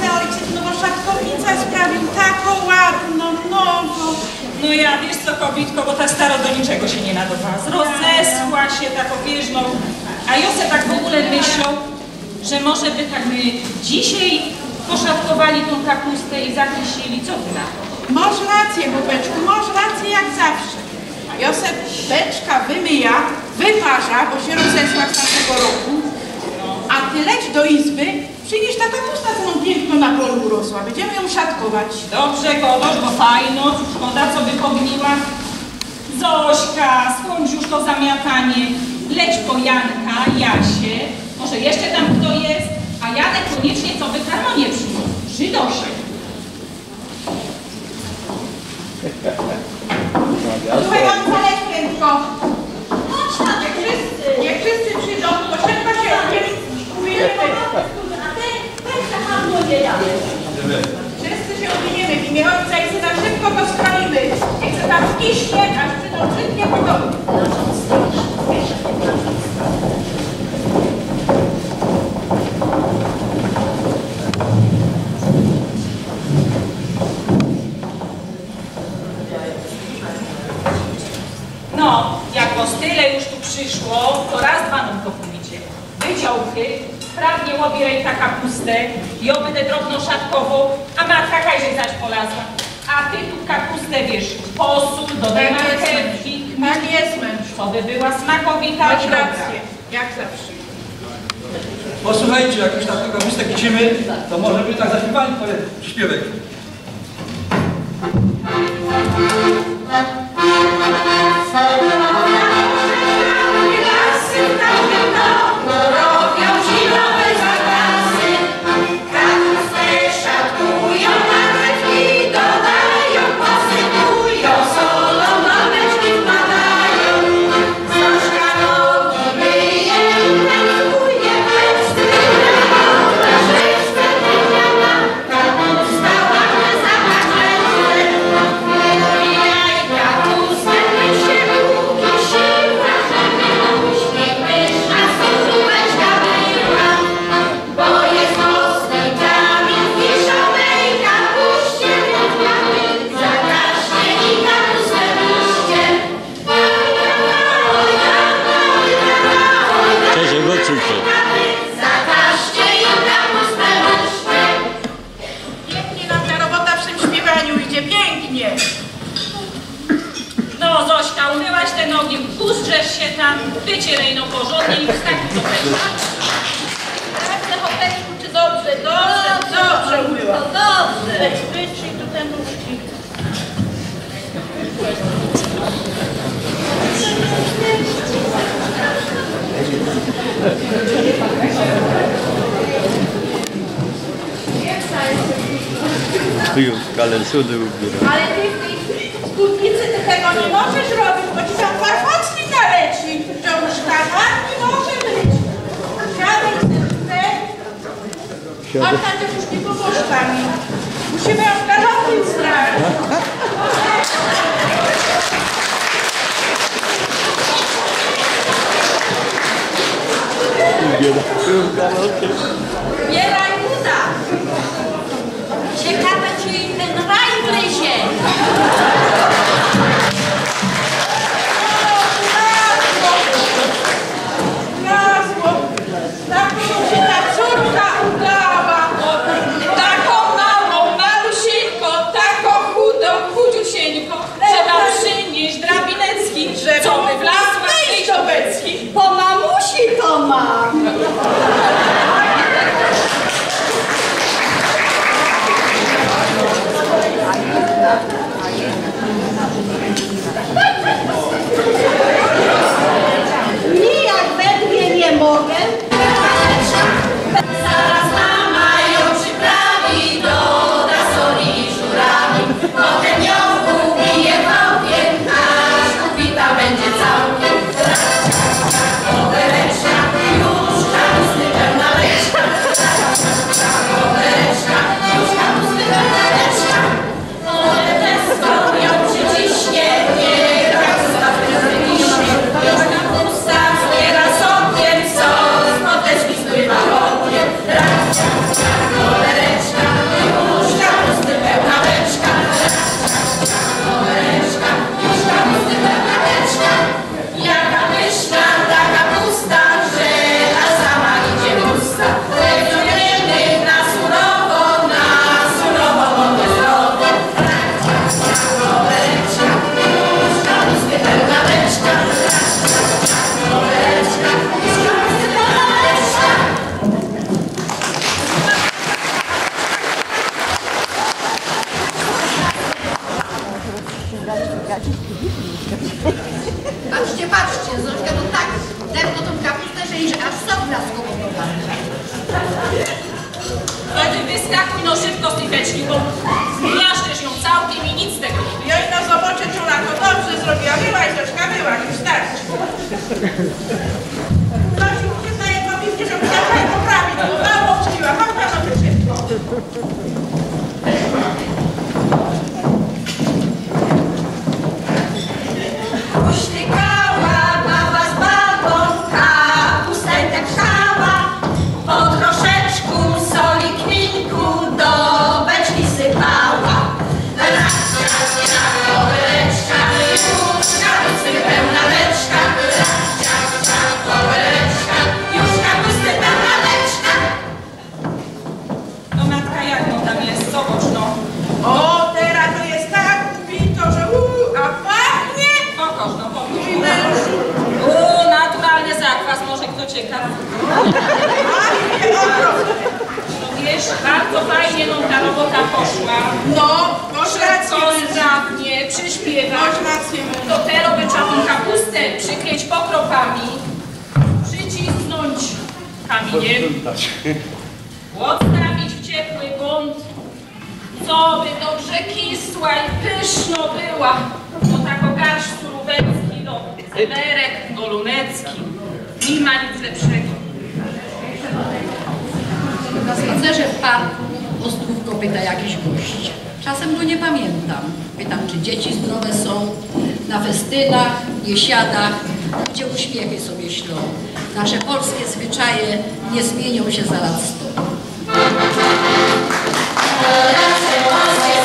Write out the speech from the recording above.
Se ojciec, no bo szatkownica sprawił taką ładną, nową. No ja, wiesz co, kobitko, bo ta staro do niczego się nie nadawała. Rozesła się taką wieżną. A Jose tak w ogóle myślał, że może by tak my dzisiaj poszatkowali tą kapustę i zakreślili. Co ty na to? Masz rację, Bubeczku, masz rację jak zawsze. Józef beczka wymyja, wyparza, bo się rozesła z tamtego roku. Ty leć do izby, przynieś ta kapusta, co nam piękno na polu urosła. Będziemy ją szatkować. Dobrze, Godosz, bo fajno, szkoda, co by pogniła. Zośka, skończ już to zamiatanie. Leć po Janka, Jasie, może jeszcze tam kto jest, a Janek koniecznie co by nie przyjął. Żydosie. Słuchaj, on leć prędko. Chodź tam, jak wszyscy, jak wszyscy przyjdą, to szybko się umiejemy. Wszyscy się umieniemy w imię Ojca i Syna, szybko go stroimy. Niech się tam wkiśnie, aż przyjdą wszystkie podobne. No, jak was tyle już tu przyszło, to raz dwa nam to mówicie. Wyciąchy, sprawnie łobieraj ta kapustę i oby tę drobną szatkową, a matka kajże zaś polazła. A ty tu kapustę wiesz, posól, dodaj Tak jest. marchewki, Tak jest, mężu. by była smakowita Masz rację, jak zawsze. Posłuchajcie, jak już tak taką kapustę kicimy, to może by tak zaśpiewali parę śpiewek. Cześć, tam, wycieraj no porządnie i wstań do pęka. Sprawdzę hoteliku, czy dobrze, dobrze, dobrze umyła. To dobrze. Weź wytrzyj tu ten nóżki. Już, ale sudy ubiera. Ale ty w tej spódnicy ty tego nie możesz robić, bo ci tam naleci. Książka, tak nie może być. A tam też już nie pobożkami. Musimy ją galopić strach. Bieraj uda. bo zmilaszczesz ją całkiem i nic z tego nie Joj, no zobaczę, czulako, dobrze zrobiła. Byłaś, Joszka, już wystarczy. Ciekaw. No wiesz, bardzo fajnie no ta robota poszła. No, masz rację, zdrawnie, przyśpiewa. Masz rację. Dopiero by trzeba tą kapustę przykryć pokropami, przycisnąć kamieniem, odstawić w ciepły bunt, co by dobrze kisła i pyszno była. No tak o garść surówecki, no zeberek, no lunecki. Nie ma nic lepszego. Na spacerze w parku Ostrówko pyta jakiś gość. Czasem go nie pamiętam. Pytam, czy dzieci zdrowe są na festynach, jesiadach, gdzie uśmiechy sobie ślą. Nasze polskie zwyczaje nie zmienią się zaraz sto. Polskie, polskie